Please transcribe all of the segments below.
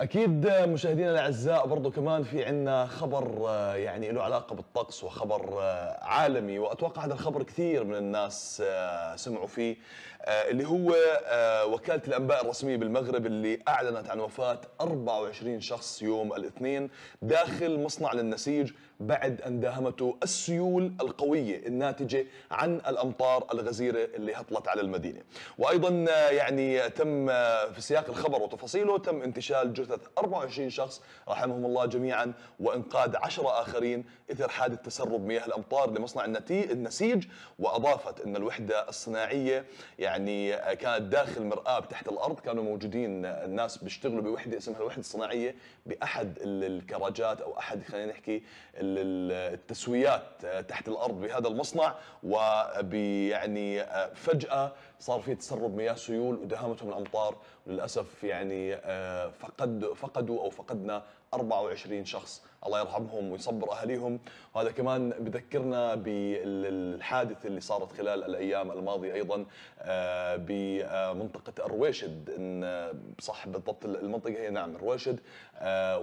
أكيد مشاهدينا الأعزاء برضو كمان في عنا خبر آه، يعني له علاقة بالطقس وخبر آه، عالمي وأتوقع هذا الخبر كثير من الناس آه، سمعوا فيه اللي هو وكالة الأنباء الرسمية بالمغرب اللي أعلنت عن وفاة 24 شخص يوم الاثنين داخل مصنع للنسيج. بعد أن داهمته السيول القوية الناتجة عن الأمطار الغزيرة اللي هطلت على المدينة. وأيضا يعني تم في سياق الخبر وتفاصيله تم انتشال جثث 24 شخص رحمهم الله جميعا وإنقاذ 10 آخرين إثر حادث تسرب مياه الأمطار لمصنع النسيج. وأضافت أن الوحدة الصناعية يعني كانت داخل مرآب تحت الأرض. كانوا موجودين الناس بيشتغلوا بوحدة اسمها الوحدة الصناعية بأحد الكراجات أو أحد خلينا نحكي التسويات تحت الأرض بهذا المصنع وبيعني فجأة صار في تسرب مياه سيول ودهمتهم الأمطار. وللأسف يعني فقد فقدوا أو فقدنا 24 شخص. الله يرحمهم ويصبر اهاليهم وهذا كمان بذكرنا بالحادث اللي صارت خلال الأيام الماضية أيضا بمنطقة الرويشد. إن صح بالضبط المنطقة هي نعم الرويشد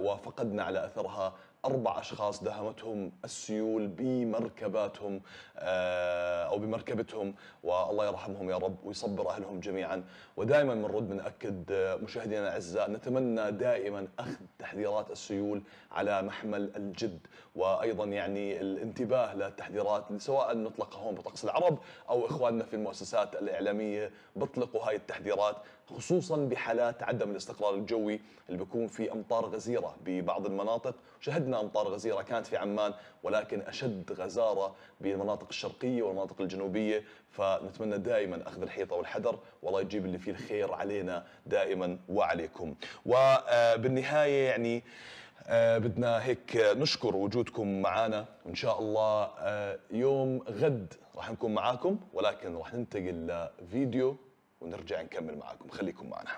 وفقدنا على أثرها أربع أشخاص داهمتهم السيول بمركباتهم آه، أو بمركبتهم والله يرحمهم يا رب ويصبر أهلهم جميعا. ودائما بنرد بنأكد آه، مشاهدينا الأعزاء نتمنى دائما أخذ تحذيرات السيول على محمل الجد وأيضا يعني الانتباه للتحذيرات سواء نطلقها هون بطقس العرب أو إخواننا في المؤسسات الإعلامية بيطلقوا هاي التحذيرات خصوصا بحالات عدم الاستقرار الجوي اللي بيكون في أمطار غزيرة ببعض المناطق. شهدنا أمطار غزيرة كانت في عمان ولكن أشد غزارة بالمناطق الشرقية والمناطق الجنوبية. فنتمنى دائما أخذ الحيطة والحذر والله يجيب اللي فيه الخير علينا دائما وعليكم. وبالنهاية يعني آه بدنا هيك نشكر وجودكم معنا وإن شاء الله آه يوم غد راح نكون معاكم ولكن راح ننتقل لفيديو ونرجع نكمل معاكم. خليكم معنا.